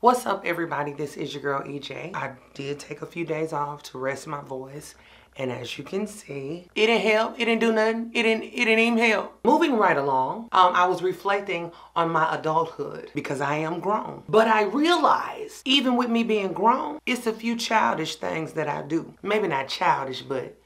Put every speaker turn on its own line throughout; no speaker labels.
What's up everybody? This is your girl EJ. I did take a few days off to rest my voice and as you can see, it didn't help. It didn't do nothing. It didn't, it didn't even help. Moving right along, um, I was reflecting on my adulthood because I am grown. But I realized, even with me being grown, it's a few childish things that I do. Maybe not childish, but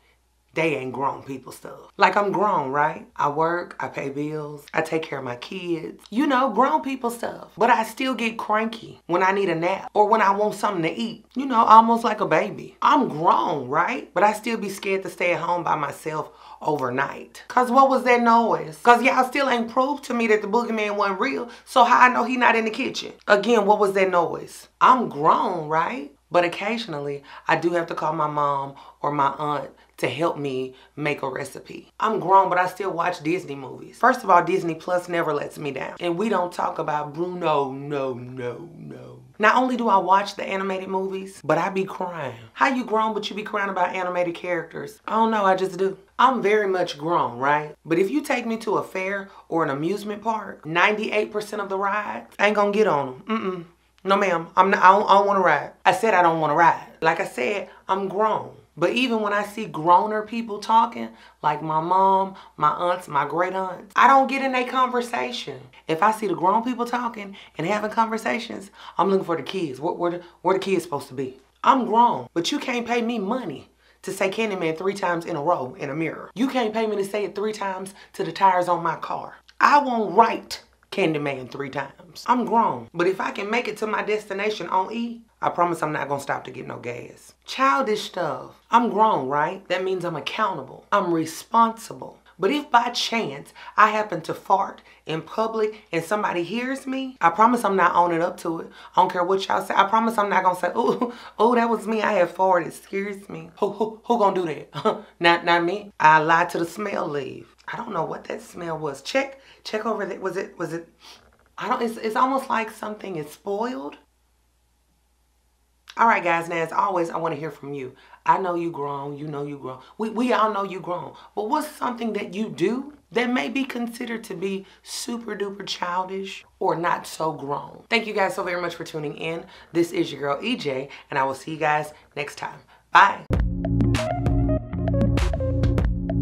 they ain't grown people stuff. Like I'm grown, right? I work, I pay bills, I take care of my kids. You know, grown people stuff. But I still get cranky when I need a nap or when I want something to eat. You know, almost like a baby. I'm grown, right? But I still be scared to stay at home by myself overnight. Cause what was that noise? Cause y'all still ain't proved to me that the boogeyman wasn't real. So how I know he not in the kitchen? Again, what was that noise? I'm grown, right? But occasionally, I do have to call my mom or my aunt to help me make a recipe. I'm grown, but I still watch Disney movies. First of all, Disney Plus never lets me down. And we don't talk about Bruno, no, no, no. Not only do I watch the animated movies, but I be crying. How you grown, but you be crying about animated characters? I don't know, I just do. I'm very much grown, right? But if you take me to a fair or an amusement park, 98% of the rides, I ain't gonna get on them. Mm-mm. No, ma'am. I'm not, I don't, don't want to ride. I said I don't want to ride. Like I said, I'm grown. But even when I see growner people talking, like my mom, my aunts, my great aunts, I don't get in a conversation. If I see the grown people talking and having conversations, I'm looking for the kids. Where, where, the, where the kids supposed to be? I'm grown, but you can't pay me money to say Candyman three times in a row in a mirror. You can't pay me to say it three times to the tires on my car. I won't write Candyman three times. I'm grown, but if I can make it to my destination on E, I promise I'm not gonna stop to get no gas. Childish stuff. I'm grown, right? That means I'm accountable. I'm responsible. But if by chance I happen to fart in public and somebody hears me, I promise I'm not owning up to it. I don't care what y'all say. I promise I'm not gonna say, oh, oh, that was me. I have farted. Excuse me. Who, who, who gonna do that? not, not me. I lied to the smell leave. I don't know what that smell was. Check, check over there. Was it, was it, I don't, it's, it's almost like something is spoiled. All right, guys, now as always, I want to hear from you. I know you grown, you know you grown. We, we all know you grown. But what's something that you do that may be considered to be super duper childish or not so grown? Thank you guys so very much for tuning in. This is your girl EJ, and I will see you guys next time. Bye.